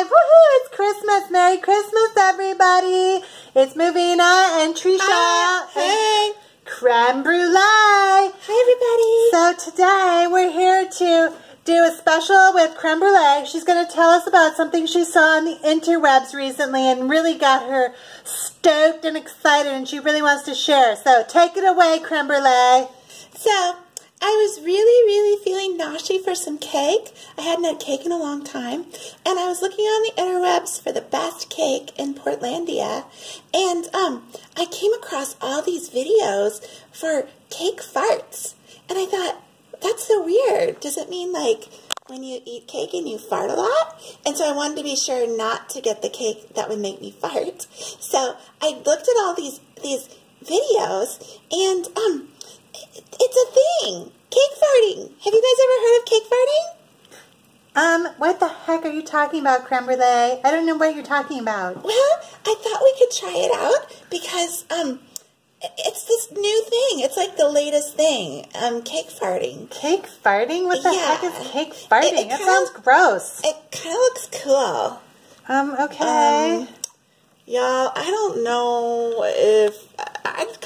Live. Woohoo! It's Christmas. Merry Christmas, everybody. It's Movina and Trisha. Hi. Hey. Creme Brulee. Hi, everybody. So today we're here to do a special with Creme Brulee. She's going to tell us about something she saw on the interwebs recently and really got her stoked and excited and she really wants to share. So take it away, Creme Brulee. So, I was really, really feeling naughty for some cake. I hadn't had cake in a long time. And I was looking on the interwebs for the best cake in Portlandia. And um, I came across all these videos for cake farts. And I thought, that's so weird. Does it mean like when you eat cake and you fart a lot? And so I wanted to be sure not to get the cake that would make me fart. So I looked at all these, these videos and um, it's a thing. Cake farting. Have you guys ever heard of cake farting? Um, what the heck are you talking about, creme brulee? I don't know what you're talking about. Well, I thought we could try it out because, um, it's this new thing. It's like the latest thing. Um, cake farting. Cake farting? What the yeah. heck is cake farting? It, it that sounds gross. It kind of looks cool. Um, okay. Um, Y'all, I don't know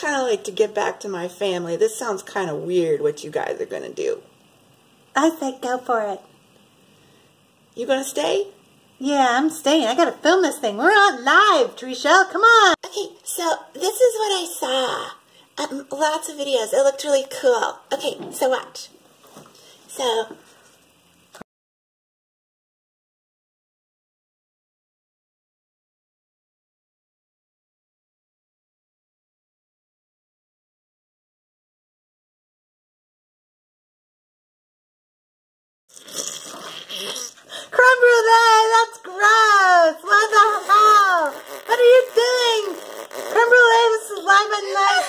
kind of like to get back to my family. This sounds kind of weird what you guys are going to do. I say go for it. You going to stay? Yeah, I'm staying. I got to film this thing. We're on live, Trishelle. Come on. Okay, so this is what I saw. Um, lots of videos. It looked really cool. Okay, so watch. So Creme brulee, that's gross. What the hell? What are you doing? Creme brulee, this is live at night.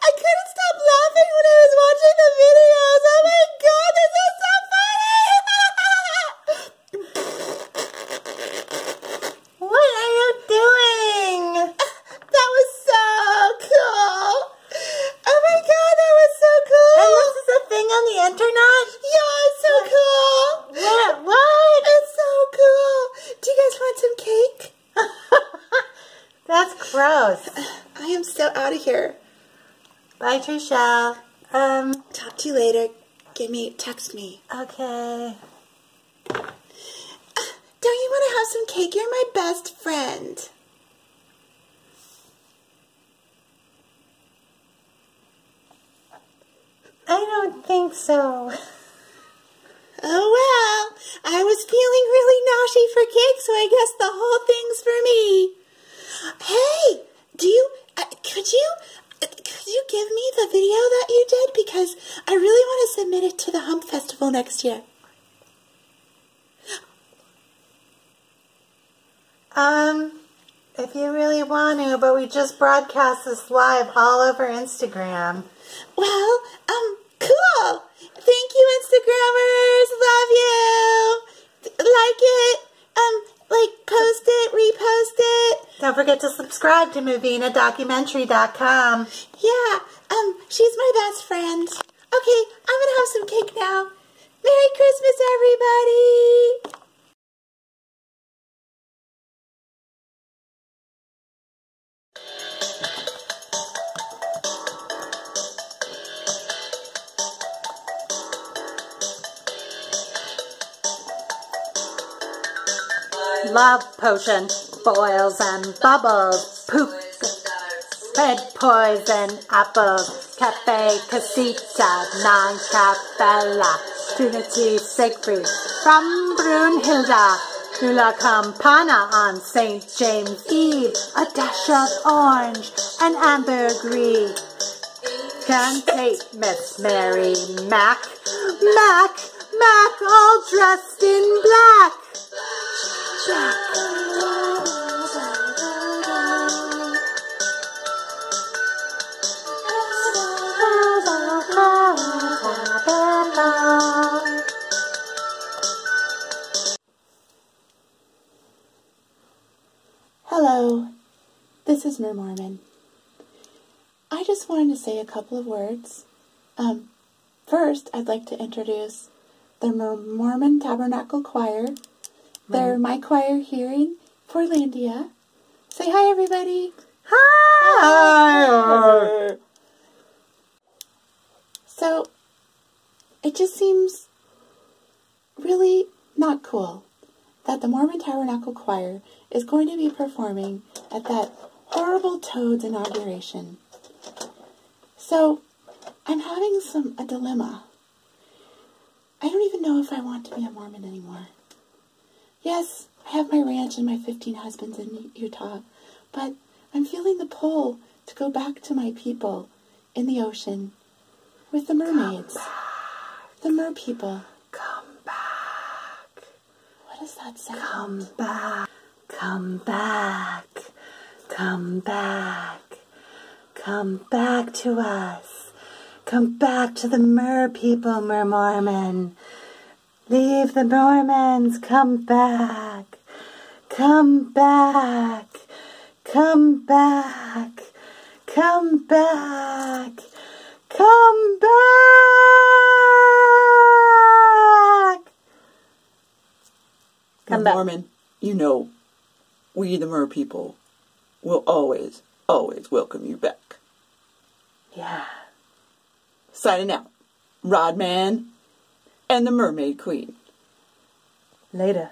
I couldn't stop laughing when I was watching the videos. Oh my god, this is so funny. what are you doing? That was so cool. Oh my god, that was so cool. And this is a thing on the internet? Yeah, it's so cool. What? What? It's so cool. Do you guys want some cake? That's gross. I am so out of here. Bye, Trishelle. Um, talk to you later. Give me, text me. Okay. Don't you want to have some cake? You're my best friend. I don't think so. Oh well, I was feeling really naughty for cake, so I guess the whole thing's for me. Hey, do you, uh, could you, you give me the video that you did? Because I really want to submit it to the Hump Festival next year. Um, if you really want to, but we just broadcast this live all over Instagram. Well, um, cool. Thank you, Instagrammers. Love you. Like it. Um, like, post it, repost it. Don't forget to subscribe to MovinaDocumentary.com. Yeah, um, she's my best friend. Okay, I'm gonna have some cake now. Merry Christmas, everybody! Love potion, boils and bubbles, poop, red poison, apples, cafe, casita, non capella, Trinity Siegfried, from Brunhilda, Nula Campana on St. James Eve, a dash of orange and ambergris. Cantate Miss Mary Mac, Mac, Mac, all dressed in black. Hello, this is Mormon. I just wanted to say a couple of words. Um, first, I'd like to introduce the Mormon Tabernacle Choir. They're my choir here in Portlandia. Say hi, everybody. Hi. So, it just seems really not cool that the Mormon Tabernacle Choir is going to be performing at that horrible Toad's inauguration. So, I'm having some a dilemma. I don't even know if I want to be a Mormon anymore. Yes, I have my ranch and my 15 husbands in Utah, but I'm feeling the pull to go back to my people in the ocean with the mermaids. The mer people. Come back. What does that sound? Come back. Come back. Come back. Come back to us. Come back to the Mer people, Mer Mormon. Leave the Mormons. Come back. Come back. Come back. Come back. Come back. Come back. Mormon, you know, we the Mer people will always, always welcome you back. Yeah. Signing out, Rodman and the Mermaid Queen. Later.